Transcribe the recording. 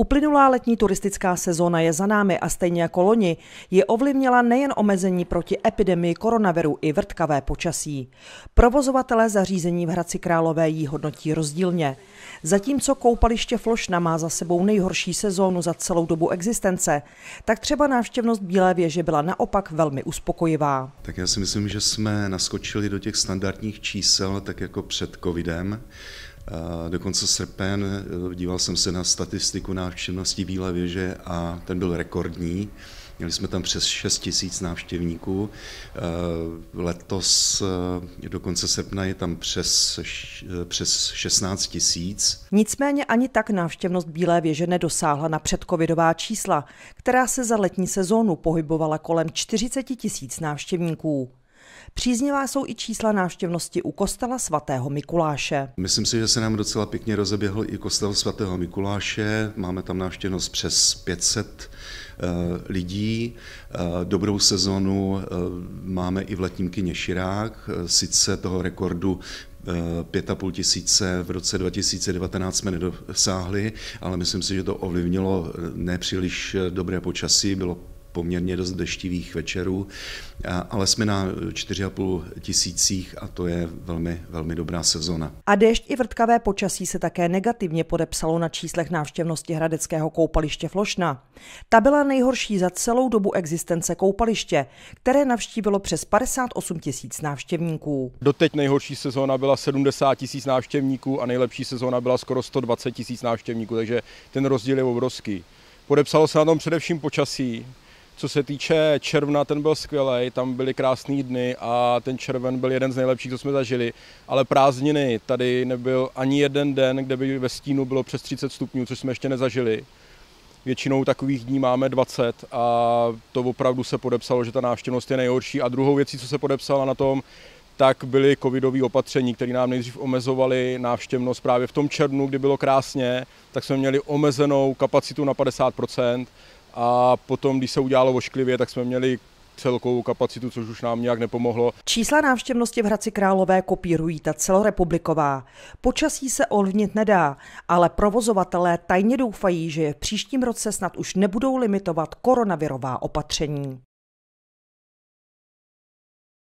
Uplynulá letní turistická sezóna je za námi a stejně jako loni je ovlivnila nejen omezení proti epidemii koronaviru i vrtkavé počasí. Provozovatelé zařízení v Hradci Králové jí hodnotí rozdílně. Zatímco koupaliště Flošna má za sebou nejhorší sezónu za celou dobu existence, tak třeba návštěvnost Bílé věže byla naopak velmi uspokojivá. Tak já si myslím, že jsme naskočili do těch standardních čísel tak jako před covidem. Dokonce srpen, eh, díval jsem se na statistiku návštěvnosti Bílé věže a ten byl rekordní. Měli jsme tam přes 6 tisíc návštěvníků. Eh, letos eh, do konce srpna je tam přes, přes 16 tisíc. Nicméně ani tak návštěvnost Bílé věže nedosáhla na předcovidová čísla, která se za letní sezónu pohybovala kolem 40 tisíc návštěvníků. Příznivá jsou i čísla návštěvnosti u kostela svatého Mikuláše. Myslím si, že se nám docela pěkně rozeběhl i kostel svatého Mikuláše. Máme tam návštěvnost přes 500 eh, lidí. Eh, dobrou sezonu eh, máme i v letním kině Širák. Sice toho rekordu pět a půl tisíce v roce 2019 jsme nedosáhli, ale myslím si, že to ovlivnilo nepříliš dobré počasí, bylo poměrně dost deštivých večerů, ale jsme na 4,5 tisících a to je velmi, velmi dobrá sezona. A déšť i vrtkavé počasí se také negativně podepsalo na číslech návštěvnosti hradeckého koupaliště Flošna. Ta byla nejhorší za celou dobu existence koupaliště, které navštívilo přes 58 tisíc návštěvníků. Doteď nejhorší sezóna byla 70 tisíc návštěvníků a nejlepší sezóna byla skoro 120 tisíc návštěvníků, takže ten rozdíl je obrovský. Podepsalo se na tom především počasí, co se týče června, ten byl skvělý, tam byly krásné dny a ten červen byl jeden z nejlepších, co jsme zažili. Ale prázdniny, tady nebyl ani jeden den, kde by ve stínu bylo přes 30 stupňů, což jsme ještě nezažili. Většinou takových dní máme 20 a to opravdu se podepsalo, že ta návštěvnost je nejhorší. A druhou věcí, co se podepsala na tom, tak byly covidové opatření, které nám nejdřív omezovaly návštěvnost právě v tom červnu, kdy bylo krásně, tak jsme měli omezenou kapacitu na 50 a potom, když se udělalo ošklivě, tak jsme měli celkovou kapacitu, což už nám nějak nepomohlo. Čísla návštěvnosti v Hradci Králové kopírují ta celorepubliková. Počasí se ovlivnit nedá, ale provozovatelé tajně doufají, že je v příštím roce snad už nebudou limitovat koronavirová opatření.